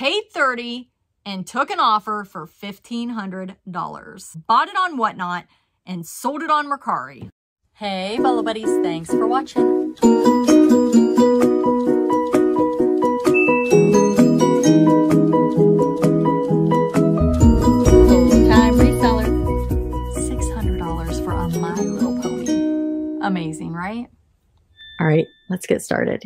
paid 30 and took an offer for $1,500. Bought it on Whatnot and sold it on Mercari. Hey, Bolo Buddies, thanks for watching. Full-time reseller. $600 for a My Little Pony. Amazing, right? All right, let's get started.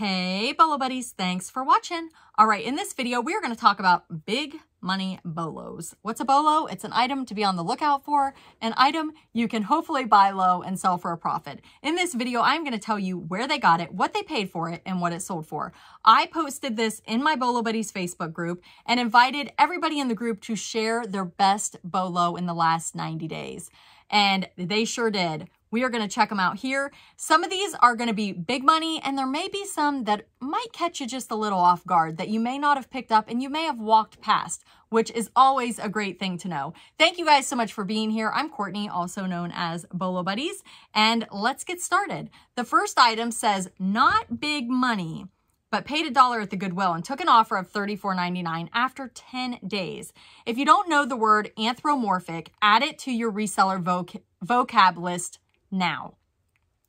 Hey, Bolo Buddies, thanks for watching. All right, in this video, we are going to talk about big money bolos. What's a bolo? It's an item to be on the lookout for, an item you can hopefully buy low and sell for a profit. In this video, I'm going to tell you where they got it, what they paid for it, and what it sold for. I posted this in my Bolo Buddies Facebook group and invited everybody in the group to share their best bolo in the last 90 days. And they sure did. We are going to check them out here. Some of these are going to be big money, and there may be some that might catch you just a little off guard that you may not have picked up and you may have walked past, which is always a great thing to know. Thank you guys so much for being here. I'm Courtney, also known as Bolo Buddies, and let's get started. The first item says not big money but paid a dollar at the Goodwill and took an offer of $34.99 after 10 days. If you don't know the word anthropomorphic, add it to your reseller voc vocab list now.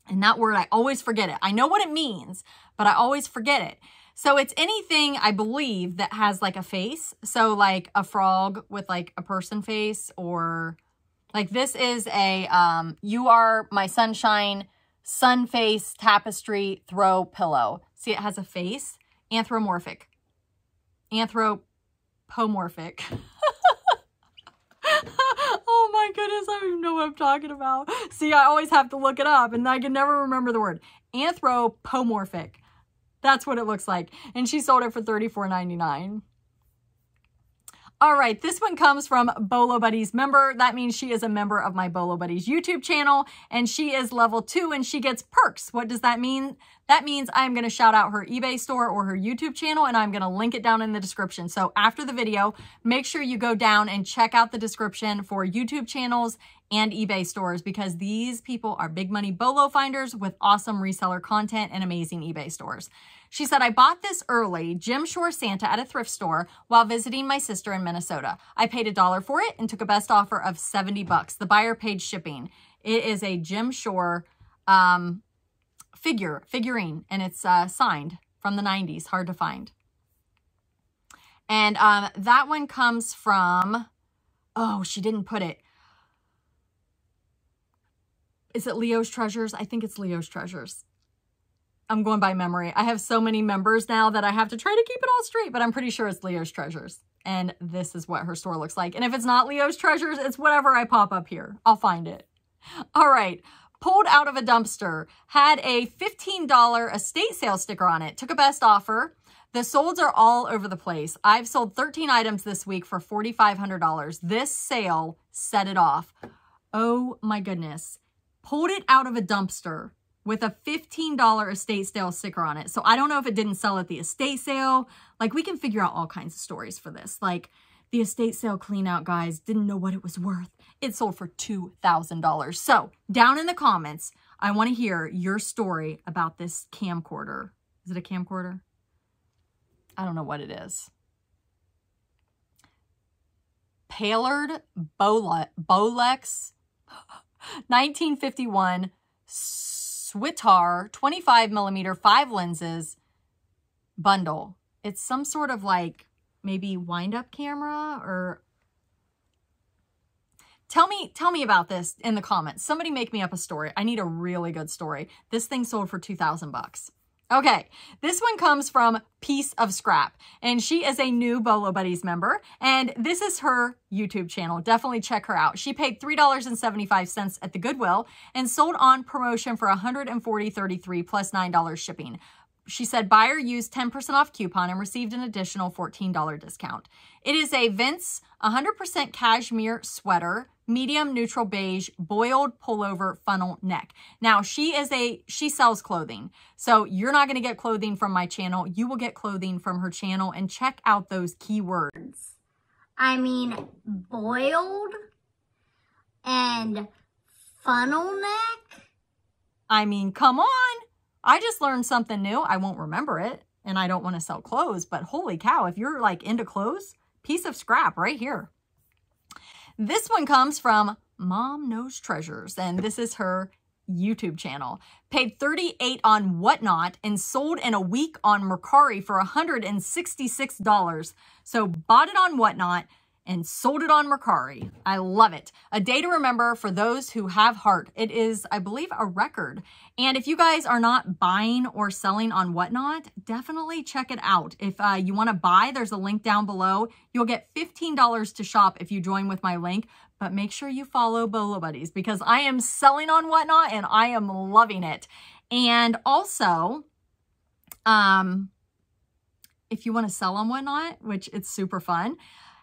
And that word, I always forget it. I know what it means, but I always forget it. So it's anything, I believe, that has like a face. So like a frog with like a person face or like this is a, um, you are my sunshine, sun face, tapestry, throw pillow. See, it has a face. Anthropomorphic. Anthropomorphic. my goodness, I don't even know what I'm talking about. See, I always have to look it up and I can never remember the word. Anthropomorphic. That's what it looks like. And she sold it for $34.99. All right, this one comes from Bolo Buddies member. That means she is a member of my Bolo Buddies YouTube channel, and she is level two and she gets perks. What does that mean? That means I'm going to shout out her eBay store or her YouTube channel, and I'm going to link it down in the description. So after the video, make sure you go down and check out the description for YouTube channels and eBay stores because these people are big money bolo finders with awesome reseller content and amazing eBay stores. She said, I bought this early, Jim Shore Santa at a thrift store while visiting my sister in Minnesota. I paid a dollar for it and took a best offer of 70 bucks. The buyer paid shipping. It is a Jim Shore um, figure, figurine, and it's uh, signed from the 90s. Hard to find. And um, that one comes from, oh, she didn't put it. Is it Leo's Treasures? I think it's Leo's Treasures. I'm going by memory. I have so many members now that I have to try to keep it all straight, but I'm pretty sure it's Leo's Treasures. And this is what her store looks like. And if it's not Leo's Treasures, it's whatever I pop up here. I'll find it. All right. Pulled out of a dumpster. Had a $15 estate sale sticker on it. Took a best offer. The solds are all over the place. I've sold 13 items this week for $4,500. This sale set it off. Oh my goodness. Pulled it out of a dumpster with a $15 estate sale sticker on it. So I don't know if it didn't sell at the estate sale. Like we can figure out all kinds of stories for this. Like the estate sale clean out guys didn't know what it was worth. It sold for $2,000. So down in the comments, I want to hear your story about this camcorder. Is it a camcorder? I don't know what it is. Paillard Bolex 1951 Switar 25 millimeter, five lenses bundle. It's some sort of like maybe wind up camera or tell me tell me about this in the comments. Somebody make me up a story. I need a really good story. This thing sold for 2000 bucks. Okay, this one comes from Piece of Scrap, and she is a new Bolo Buddies member, and this is her YouTube channel. Definitely check her out. She paid $3.75 at the Goodwill and sold on promotion for $140.33 plus $9 shipping. She said buyer used 10% off coupon and received an additional $14 discount. It is a Vince 100% cashmere sweater medium neutral beige boiled pullover funnel neck. Now she is a, she sells clothing. So you're not going to get clothing from my channel. You will get clothing from her channel and check out those keywords. I mean, boiled and funnel neck. I mean, come on. I just learned something new. I won't remember it. and I don't want to sell clothes, but holy cow, if you're like into clothes, piece of scrap right here. This one comes from Mom Knows Treasures, and this is her YouTube channel. Paid 38 on Whatnot and sold in a week on Mercari for $166. So bought it on Whatnot, and sold it on Mercari. I love it. A day to remember for those who have heart. It is, I believe, a record. And if you guys are not buying or selling on Whatnot, definitely check it out. If uh, you want to buy, there's a link down below. You'll get $15 to shop if you join with my link, but make sure you follow Bolo Buddies because I am selling on Whatnot and I am loving it. And also, um, if you want to sell on Whatnot, which it's super fun,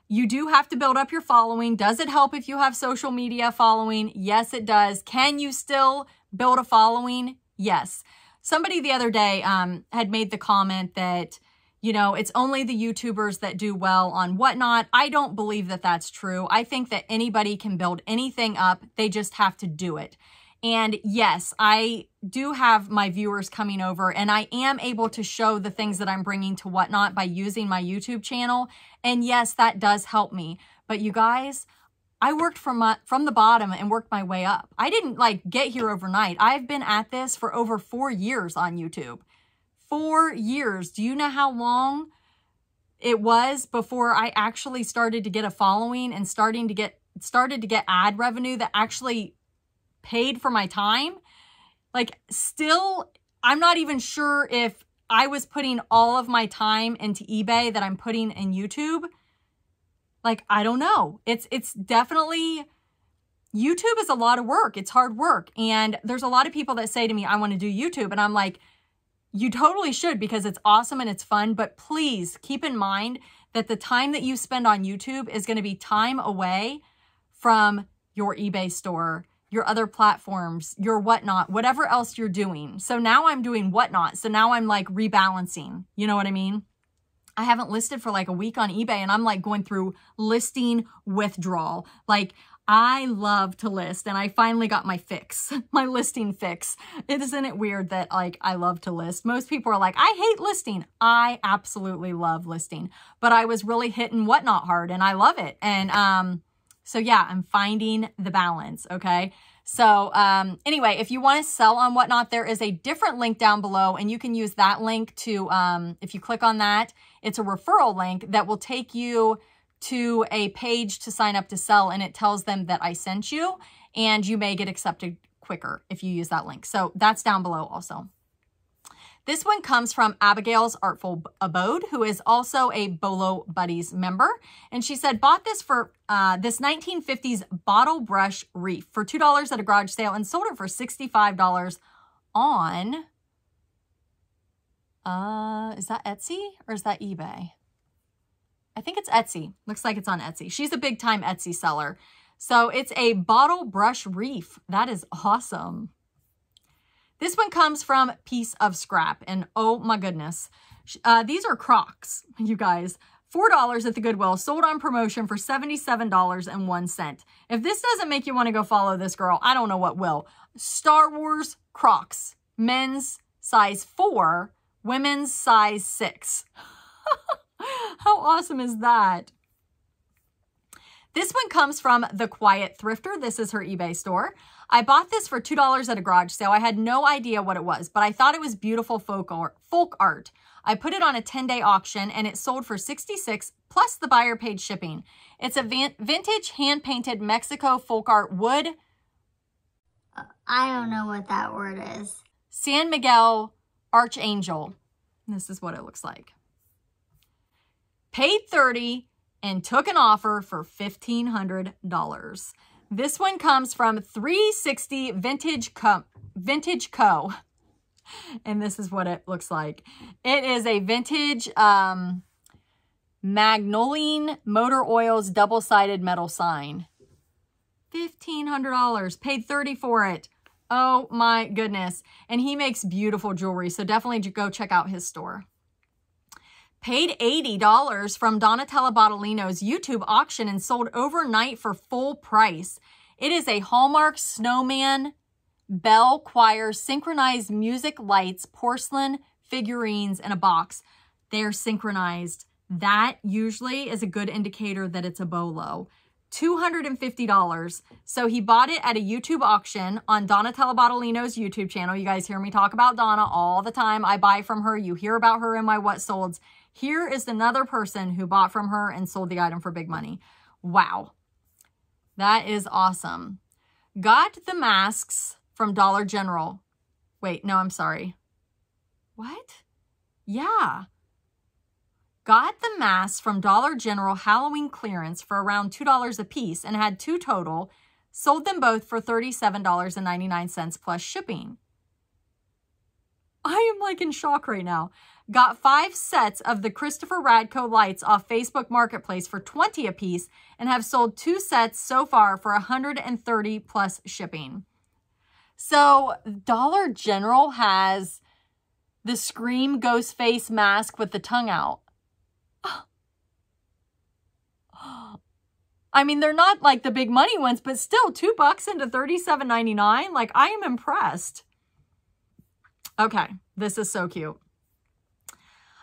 you do have to build up your following. Does it help if you have social media following? Yes, it does. Can you still build a following? Yes. Somebody the other day um, had made the comment that, you know, it's only the YouTubers that do well on whatnot. I don't believe that that's true. I think that anybody can build anything up. They just have to do it. And yes, I do have my viewers coming over and I am able to show the things that I'm bringing to Whatnot by using my YouTube channel. And yes, that does help me. But you guys, I worked from my, from the bottom and worked my way up. I didn't like get here overnight. I've been at this for over four years on YouTube. Four years. Do you know how long it was before I actually started to get a following and starting to get started to get ad revenue that actually paid for my time. Like still, I'm not even sure if I was putting all of my time into eBay that I'm putting in YouTube. Like, I don't know. It's, it's definitely, YouTube is a lot of work. It's hard work. And there's a lot of people that say to me, I want to do YouTube. And I'm like, you totally should because it's awesome and it's fun. But please keep in mind that the time that you spend on YouTube is going to be time away from your eBay store your other platforms, your whatnot, whatever else you're doing. So now I'm doing whatnot. So now I'm like rebalancing. You know what I mean? I haven't listed for like a week on eBay and I'm like going through listing withdrawal. Like I love to list and I finally got my fix, my listing fix. Isn't it weird that like I love to list? Most people are like, I hate listing. I absolutely love listing, but I was really hitting whatnot hard and I love it. And, um, so yeah, I'm finding the balance, okay? So um, anyway, if you want to sell on whatnot, there is a different link down below and you can use that link to, um, if you click on that, it's a referral link that will take you to a page to sign up to sell and it tells them that I sent you and you may get accepted quicker if you use that link. So that's down below also. This one comes from Abigail's Artful Abode, who is also a Bolo Buddies member. And she said, bought this for uh, this 1950s bottle brush reef for $2 at a garage sale and sold it for $65 on, uh, is that Etsy or is that eBay? I think it's Etsy. Looks like it's on Etsy. She's a big time Etsy seller. So it's a bottle brush reef. That is awesome. This one comes from Piece of Scrap, and oh my goodness. Uh, these are Crocs, you guys. $4 at the Goodwill, sold on promotion for $77.01. If this doesn't make you want to go follow this girl, I don't know what will. Star Wars Crocs, men's size 4, women's size 6. How awesome is that? This one comes from The Quiet Thrifter. This is her eBay store. I bought this for $2 at a garage sale. I had no idea what it was, but I thought it was beautiful folk art. Folk art. I put it on a 10-day auction and it sold for 66 plus the buyer paid shipping. It's a vintage hand-painted Mexico folk art wood. I don't know what that word is. San Miguel Archangel. This is what it looks like. Paid 30 and took an offer for $1,500. This one comes from 360 Vintage Co. Vintage Co. And this is what it looks like. It is a vintage um, Magnolene Motor Oils double-sided metal sign. $1,500. Paid 30 for it. Oh my goodness. And he makes beautiful jewelry, so definitely go check out his store. Paid $80 from Donatella Bottolino's YouTube auction and sold overnight for full price. It is a Hallmark Snowman Bell Choir Synchronized Music Lights Porcelain figurines in a box. They're synchronized. That usually is a good indicator that it's a bolo. $250. So he bought it at a YouTube auction on Donatella Bottolino's YouTube channel. You guys hear me talk about Donna all the time. I buy from her. You hear about her in my What Solds. Here is another person who bought from her and sold the item for big money. Wow. That is awesome. Got the masks from Dollar General. Wait, no, I'm sorry. What? Yeah. Got the masks from Dollar General Halloween clearance for around $2 a piece and had two total. Sold them both for $37.99 plus shipping. I am like in shock right now. Got five sets of the Christopher Radko lights off Facebook Marketplace for 20 a piece and have sold two sets so far for 130 plus shipping. So Dollar General has the Scream Ghost Face mask with the tongue out. I mean, they're not like the big money ones, but still two bucks into $37.99. Like I am impressed. Okay, this is so cute.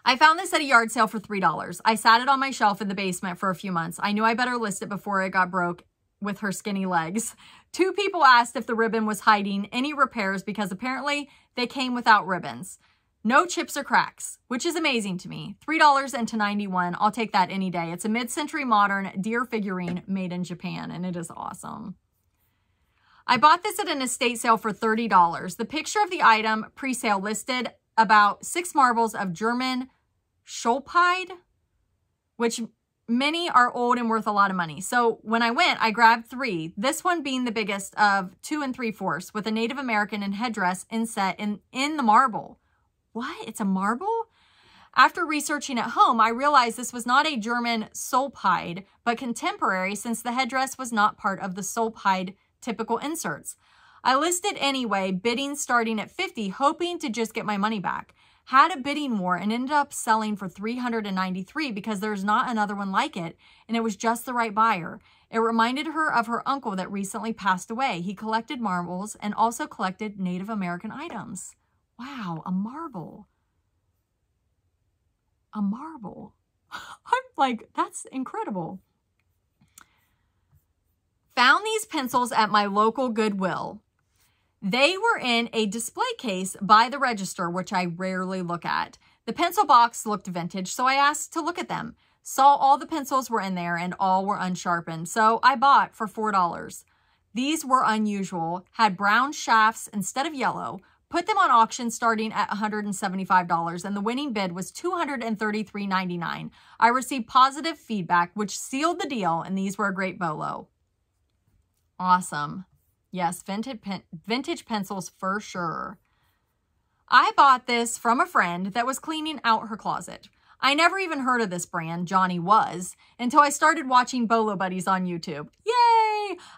I found this at a yard sale for $3. I sat it on my shelf in the basement for a few months. I knew I better list it before it got broke with her skinny legs. Two people asked if the ribbon was hiding any repairs because apparently they came without ribbons. No chips or cracks, which is amazing to me. $3 into 91. I'll take that any day. It's a mid-century modern deer figurine made in Japan, and it is awesome. I bought this at an estate sale for $30. The picture of the item pre-sale listed about six marbles of German sulphide, which many are old and worth a lot of money. So when I went, I grabbed three, this one being the biggest of two and three fourths with a Native American and headdress inset in, in the marble. What? It's a marble? After researching at home, I realized this was not a German sulphide, but contemporary since the headdress was not part of the sulphide typical inserts. I listed anyway, bidding starting at 50, hoping to just get my money back. Had a bidding war and ended up selling for 393 because there's not another one like it, and it was just the right buyer. It reminded her of her uncle that recently passed away. He collected marbles and also collected Native American items. Wow, a marble. A marble. I'm like, that's incredible. Found these pencils at my local Goodwill. They were in a display case by the register, which I rarely look at. The pencil box looked vintage, so I asked to look at them. Saw all the pencils were in there and all were unsharpened, so I bought for $4. These were unusual, had brown shafts instead of yellow, put them on auction starting at $175 and the winning bid was $233.99. I received positive feedback which sealed the deal and these were a great bolo. Awesome. Yes, vintage, pen vintage pencils for sure. I bought this from a friend that was cleaning out her closet. I never even heard of this brand, Johnny Was, until I started watching Bolo Buddies on YouTube. Yay!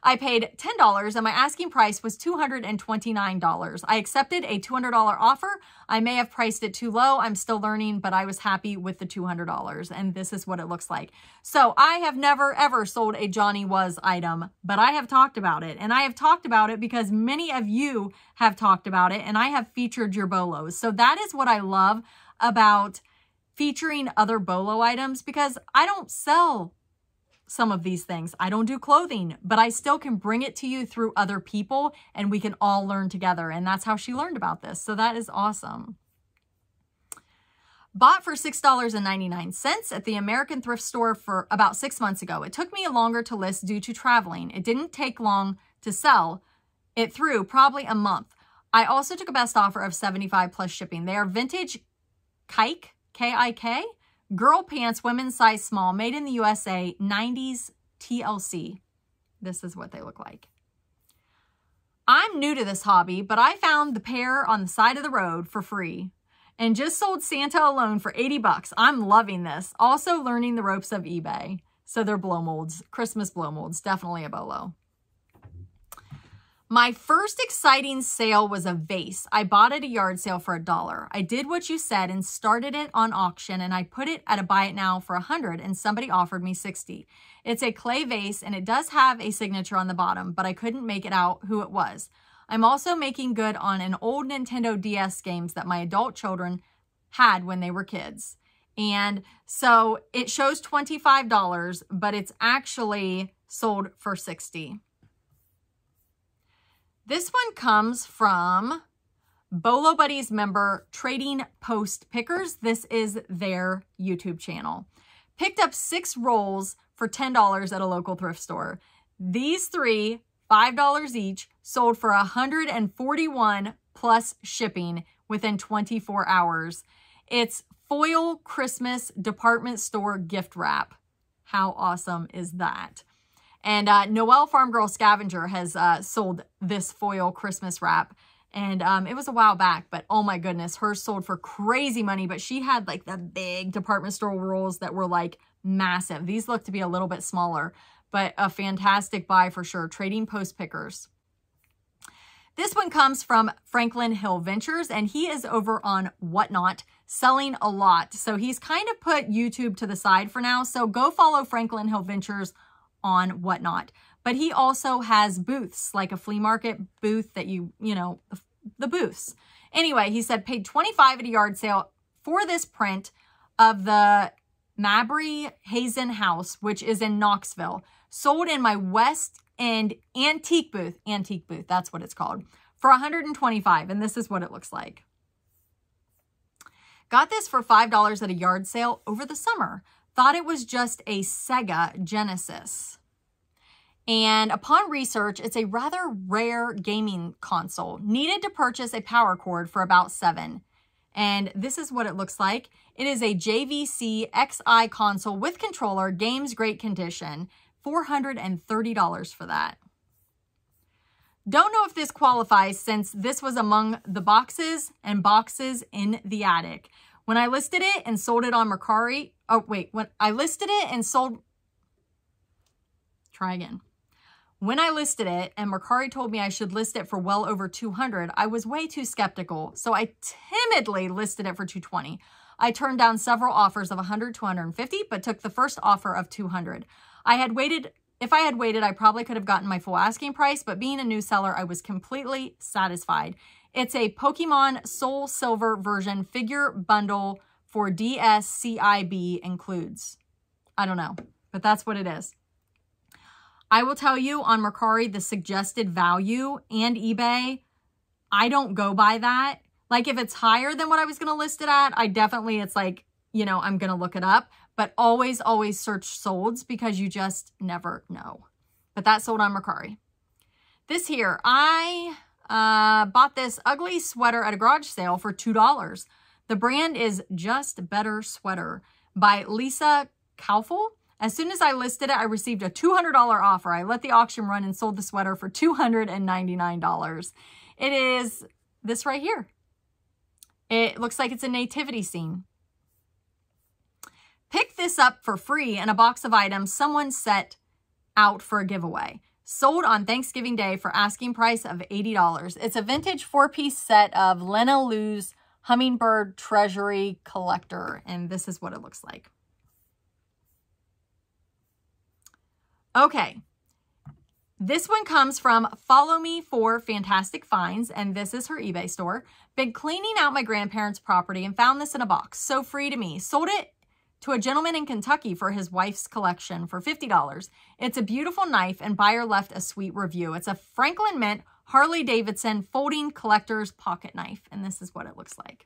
I paid $10 and my asking price was $229. I accepted a $200 offer. I may have priced it too low. I'm still learning, but I was happy with the $200 and this is what it looks like. So I have never ever sold a Johnny Was item, but I have talked about it and I have talked about it because many of you have talked about it and I have featured your bolos. So that is what I love about featuring other Bolo items because I don't sell some of these things. I don't do clothing, but I still can bring it to you through other people and we can all learn together. And that's how she learned about this. So that is awesome. Bought for $6.99 at the American thrift store for about six months ago. It took me longer to list due to traveling. It didn't take long to sell it through, probably a month. I also took a best offer of 75 plus shipping. They are vintage kike K-I-K, girl pants, women's size small, made in the USA, 90s TLC. This is what they look like. I'm new to this hobby, but I found the pair on the side of the road for free and just sold Santa alone for 80 bucks. I'm loving this. Also learning the ropes of eBay. So they're blow molds, Christmas blow molds, definitely a bolo. My first exciting sale was a vase. I bought at a yard sale for a dollar. I did what you said and started it on auction and I put it at a buy it now for a hundred and somebody offered me 60. It's a clay vase and it does have a signature on the bottom, but I couldn't make it out who it was. I'm also making good on an old Nintendo DS games that my adult children had when they were kids. And so it shows $25, but it's actually sold for 60. This one comes from Bolo Buddies member Trading Post Pickers. This is their YouTube channel. Picked up six rolls for $10 at a local thrift store. These three, $5 each, sold for 141 plus shipping within 24 hours. It's foil Christmas department store gift wrap. How awesome is that? And uh, Noelle Farm Girl Scavenger has uh, sold this foil Christmas wrap. And um, it was a while back, but oh my goodness, hers sold for crazy money. But she had like the big department store rolls that were like massive. These look to be a little bit smaller, but a fantastic buy for sure. Trading Post Pickers. This one comes from Franklin Hill Ventures, and he is over on Whatnot selling a lot. So he's kind of put YouTube to the side for now. So go follow Franklin Hill Ventures on Whatnot. But he also has booths, like a flea market booth that you, you know, the booths. Anyway, he said paid 25 at a yard sale for this print of the Mabry Hazen House, which is in Knoxville. Sold in my West End antique booth, antique booth, that's what it's called, for 125 and this is what it looks like. Got this for $5 at a yard sale over the summer. Thought it was just a Sega Genesis. And upon research, it's a rather rare gaming console. Needed to purchase a power cord for about seven. And this is what it looks like. It is a JVC X'Eye console with controller, games great condition. $430 for that. Don't know if this qualifies since this was among the boxes and boxes in the attic. When I listed it and sold it on Mercari, oh wait, when I listed it and sold, try again. When I listed it and Mercari told me I should list it for well over 200, I was way too skeptical. So I timidly listed it for 220. I turned down several offers of 100, 250, but took the first offer of 200. I had waited, if I had waited, I probably could have gotten my full asking price, but being a new seller, I was completely satisfied. It's a Pokemon Soul Silver version figure bundle for DSCIB includes. I don't know, but that's what it is. I will tell you on Mercari, the suggested value and eBay, I don't go by that. Like if it's higher than what I was going to list it at, I definitely, it's like, you know, I'm going to look it up. But always, always search solds because you just never know. But that sold on Mercari. This here, I uh, bought this ugly sweater at a garage sale for $2. The brand is Just Better Sweater by Lisa Kaufel. As soon as I listed it, I received a $200 offer. I let the auction run and sold the sweater for $299. It is this right here. It looks like it's a nativity scene. Pick this up for free in a box of items someone set out for a giveaway. Sold on Thanksgiving Day for asking price of $80. It's a vintage four-piece set of Lena Liu's Hummingbird Treasury Collector, and this is what it looks like. Okay. This one comes from Follow Me for Fantastic Finds, and this is her eBay store. Been cleaning out my grandparents' property and found this in a box. So free to me. Sold it to a gentleman in Kentucky for his wife's collection for $50. It's a beautiful knife, and buyer left a sweet review. It's a Franklin Mint Harley Davidson folding collector's pocket knife, and this is what it looks like.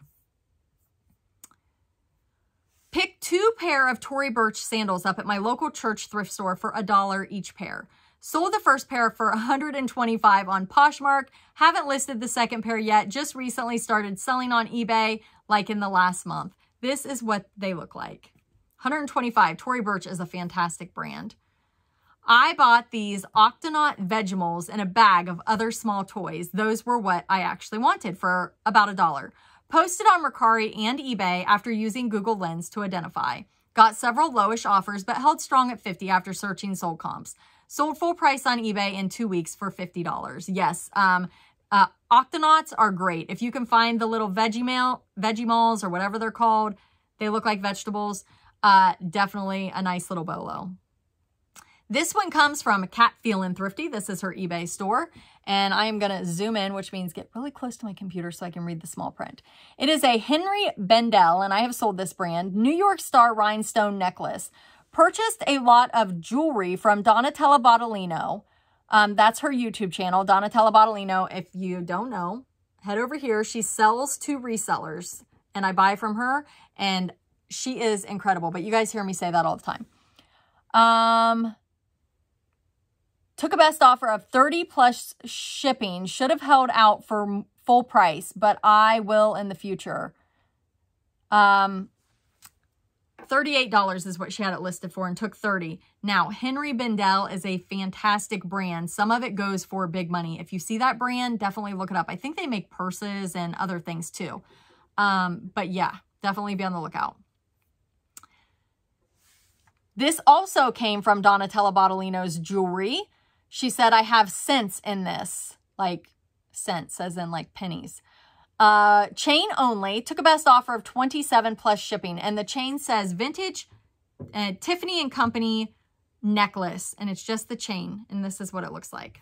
Pick two pair of Tory Burch sandals up at my local church thrift store for a dollar each pair. Sold the first pair for 125 on Poshmark. Haven't listed the second pair yet. Just recently started selling on eBay like in the last month. This is what they look like. 125. Tory Burch is a fantastic brand. I bought these Octonaut Vegimals in a bag of other small toys. Those were what I actually wanted for about a dollar. Posted on Mercari and eBay after using Google Lens to identify. Got several lowish offers, but held strong at 50 after searching sold comps. Sold full price on eBay in two weeks for $50. Yes, um, uh, Octonauts are great. If you can find the little Veggie Vegimals or whatever they're called, they look like vegetables. Uh, definitely a nice little bolo. This one comes from Cat Feelin' Thrifty. This is her eBay store. And I am going to zoom in, which means get really close to my computer so I can read the small print. It is a Henry Bendel, and I have sold this brand, New York Star rhinestone necklace. Purchased a lot of jewelry from Donatella Bottolino. Um, that's her YouTube channel, Donatella Bottolino. If you don't know, head over here. She sells to resellers, and I buy from her, and she is incredible. But you guys hear me say that all the time. Um, Took a best offer of 30 plus shipping. Should have held out for full price, but I will in the future. Um, $38 is what she had it listed for and took 30. Now, Henry Bendel is a fantastic brand. Some of it goes for big money. If you see that brand, definitely look it up. I think they make purses and other things too. Um, but yeah, definitely be on the lookout. This also came from Donatella Bottolino's jewelry. She said, I have cents in this, like cents as in like pennies. Uh, chain only, took a best offer of 27 plus shipping. And the chain says vintage uh, Tiffany and Company necklace. And it's just the chain. And this is what it looks like.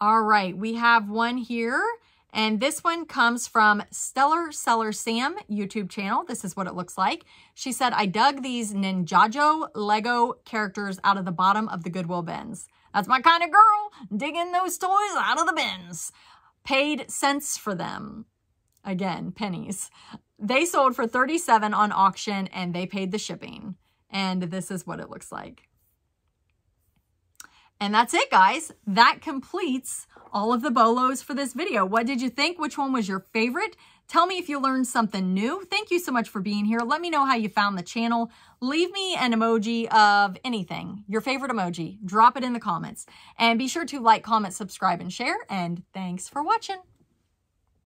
All right, we have one here. And this one comes from Stellar Seller Sam YouTube channel. This is what it looks like. She said, I dug these Ninjago Lego characters out of the bottom of the Goodwill bins. That's my kind of girl, digging those toys out of the bins. Paid cents for them. Again, pennies. They sold for 37 on auction and they paid the shipping. And this is what it looks like. And that's it, guys. That completes all of the bolos for this video. What did you think? Which one was your favorite? Tell me if you learned something new. Thank you so much for being here. Let me know how you found the channel. Leave me an emoji of anything, your favorite emoji. Drop it in the comments. And be sure to like, comment, subscribe, and share. And thanks for watching.